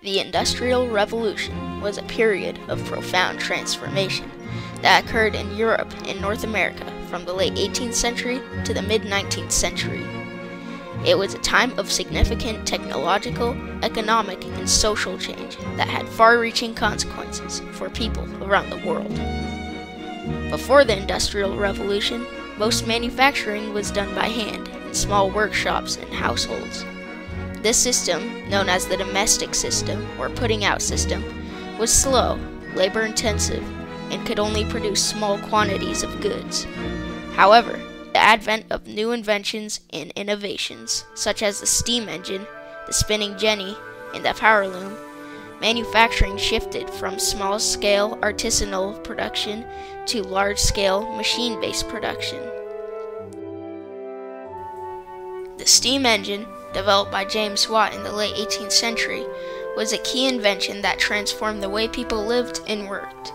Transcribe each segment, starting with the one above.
The Industrial Revolution was a period of profound transformation that occurred in Europe and North America from the late 18th century to the mid 19th century. It was a time of significant technological, economic, and social change that had far reaching consequences for people around the world. Before the Industrial Revolution, most manufacturing was done by hand in small workshops and households. This system, known as the domestic system or putting out system, was slow, labor intensive, and could only produce small quantities of goods. However, the advent of new inventions and innovations, such as the steam engine, the spinning jenny, and the power loom, manufacturing shifted from small scale artisanal production to large scale machine based production. The steam engine, developed by James Watt in the late 18th century, was a key invention that transformed the way people lived and worked.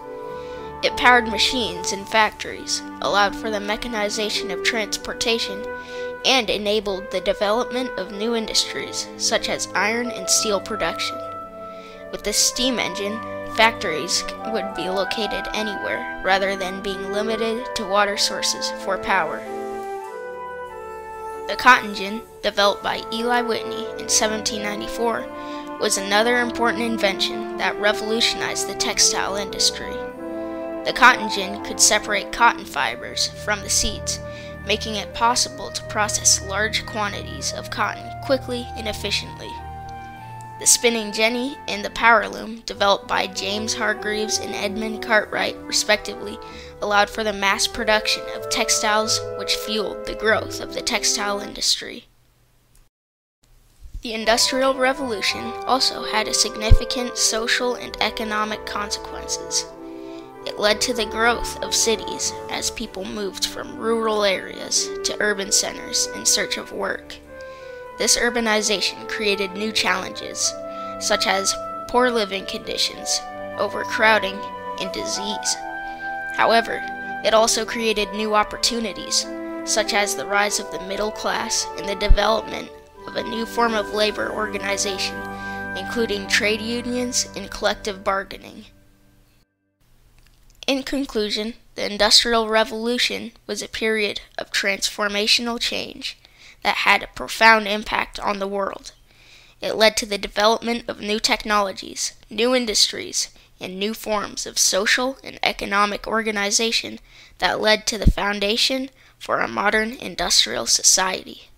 It powered machines in factories, allowed for the mechanization of transportation, and enabled the development of new industries such as iron and steel production. With the steam engine, factories would be located anywhere rather than being limited to water sources for power. The cotton gin, developed by Eli Whitney in 1794, was another important invention that revolutionized the textile industry. The cotton gin could separate cotton fibers from the seeds, making it possible to process large quantities of cotton quickly and efficiently. The spinning jenny and the power loom, developed by James Hargreaves and Edmund Cartwright respectively, allowed for the mass production of textiles which fueled the growth of the textile industry. The Industrial Revolution also had a significant social and economic consequences. It led to the growth of cities as people moved from rural areas to urban centers in search of work. This urbanization created new challenges, such as poor living conditions, overcrowding, and disease. However, it also created new opportunities, such as the rise of the middle class and the development of a new form of labor organization, including trade unions and collective bargaining. In conclusion, the Industrial Revolution was a period of transformational change that had a profound impact on the world. It led to the development of new technologies, new industries, and new forms of social and economic organization that led to the foundation for a modern industrial society.